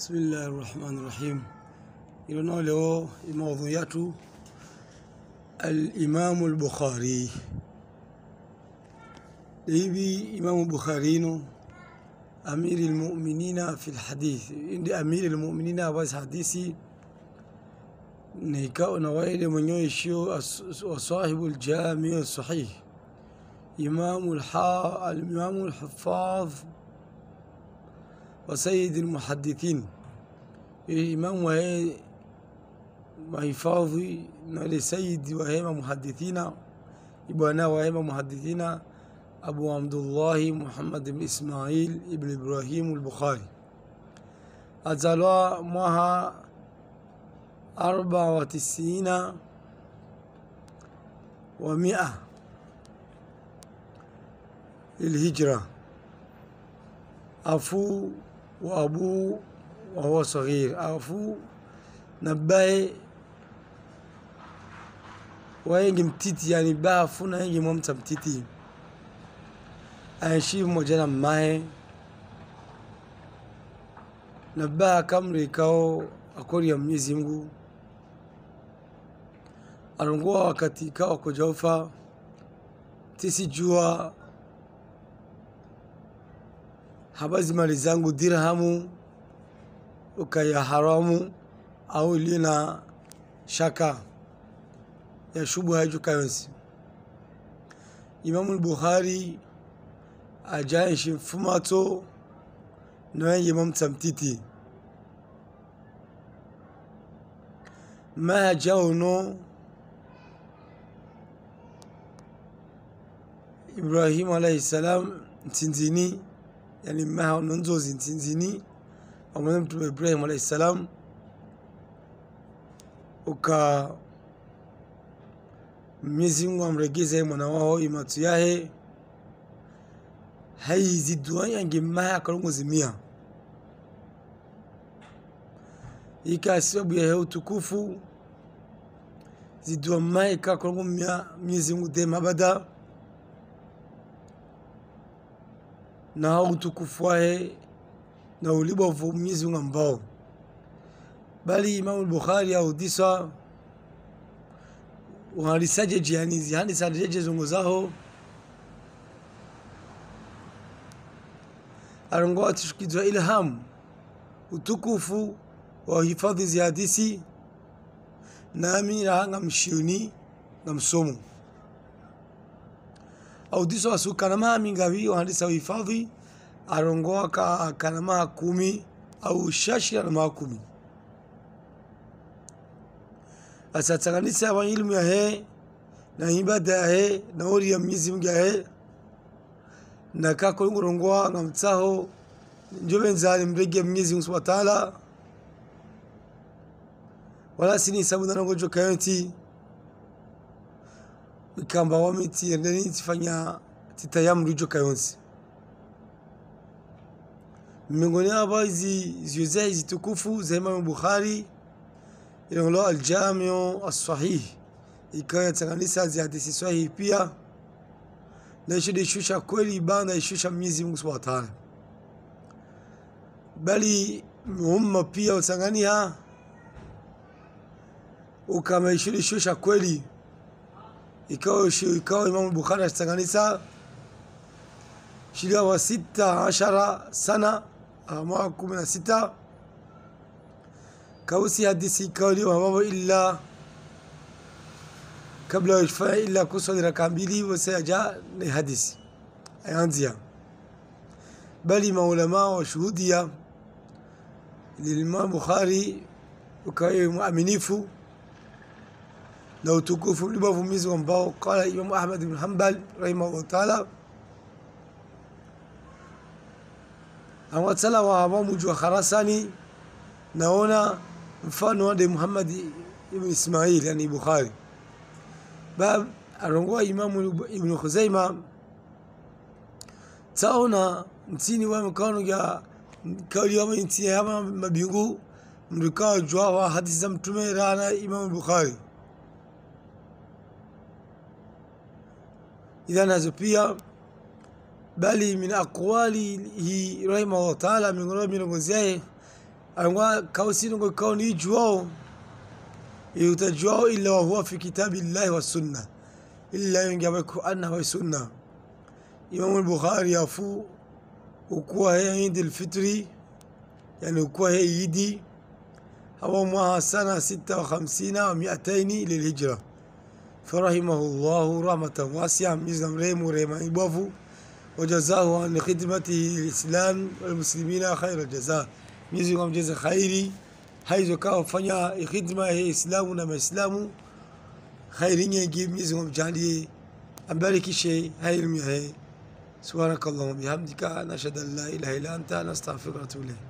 بسم الله الرحمن الرحيم. إلنا لو موضوعات الإمام البخاري. ليبي إمام البخاري أمير المؤمنين في الحديث. إن أمير المؤمنين بس حديثي نيكا ونوائل من يشيو وصاحب الجامع الصحيح. إمام الحا الإمام الحفاظ وسيد المحدثين. إيه إمام وهي محفاظي سيد وهيما محدثين إبوانا وهيما محدثين أبو عبد الله محمد بن إسماعيل ابن إبراهيم البخاري. أزالوا مها أربعة وتسعين ومئة للهجرة. أفو wa afu wa huwa saghir nabaye wayengi mtiti yani bafu na yengi mwamta mtiti aishi mmoja na mmahe na baa kamri ikao akori ya Mwenyezi Mungu alongoa wakati ikawa kujaufa tisi jua habazi mali zangu dirhamu ukaya haramu au lina shaka ya shubha jukayonsi imamu bukhari ajaye shi fumato noyen imam tamtiti. Maha jawno ibrahim alayhi salam tinzini yani mmaha nonzo zinzini pamoja Mtume Ibrahim alayhi salam uka Mwenyezi Mungu amregeze mwana wao imatu yahe haizi duwa yange maha akarongo zimia. Ika sababu ya heo tukufu zidua maha ika mia Mwenyezi Mungu de mabada na utukufu waye na ulibovu mnyezi unga mbao. Bali Imamu Bukhari audisa uhalisaje hani hanisajeje zongo zaho. Arongo atishukizwa ilhamu utukufu wa hifadhi zihadisi nami rahanga mshiuni na msomo audisa asu kanama mingavi wahandisa uhifadhi arongoa ka kanama kumi au shashi kanama kumi. Asatsanganisa aba ilmu yahe na ibada yahe na ori ya Mwenyezi Mungu yahe na kako ngurongwa ngamtsaho njobe nzali mrege ya Mungu Subhanahu wa Ta'ala wala sini sabu na ngojo kayoti ikamba wamiti ndeni tifanya titayamru jo kayonsi. Miongoni hapa hizi ziozea hizi tukufu za Imam Bukhari ilongo aljamiu asahih ikawa yatenganisha zi hadithi sahihi pia. Na ishudishusha kweli ibada ishusha Mwenyezi Mungu Subhanahu wa Ta'ala, bali umma pia utangania ukama ishudishusha kweli ikawa ikawa Imam Bukhari atenganisha shiria wa sita ashara sana mwaka kumi na sita kausi hadisi ikauliwa mambo illa kabla yashfaa illa kusali raka mbili wasaja ni hadisi ayanzia bali maulama washuhudia lilimam Bukhari ukawe muaminifu na utukufu ulibavumizi ambao qala Imam Ahmad ibn Hanbal rahimahullah ta'ala awatsala wa abamu wa Kharasani naona mfano wade Muhammad ibn Ismail yani Bukhari bab arongoa Imamu Ibn Khuzaima taona ntini wa mkano ya kauli wa ntini ya mabingu mrikao jwa wa hadithi za mtume rana Imam Bukhari إذا نزبيا بل من أقواله رحمه الله تعالى من غير من غزاه أنغى كوسين غو كوني جواو. يتجواو إلا وهو في كتاب الله والسنة. إلا ينجبك أنه والسنة إمام البخاري يفو. وكوا هي عند الفطر. يعني وكوا هي يدي هو معها سنة ستة وخمسين ومئتين للهجرة. فرحمه الله رحمة واسعة ميزم ريم وريم يبوفو وجزاه عن خدمته الإسلام والمسلمين خير الجزاء. ميزم جزاء خيري حيث كان فنيا خدمة إسلام ونما إسلام. خيرين يجيب ميزم جالي أمبارك شيء هاي المياه سبحانك اللهم وبحمدك نشهد أن لا إله إلا أنت نستغفرك ونتوب إليك.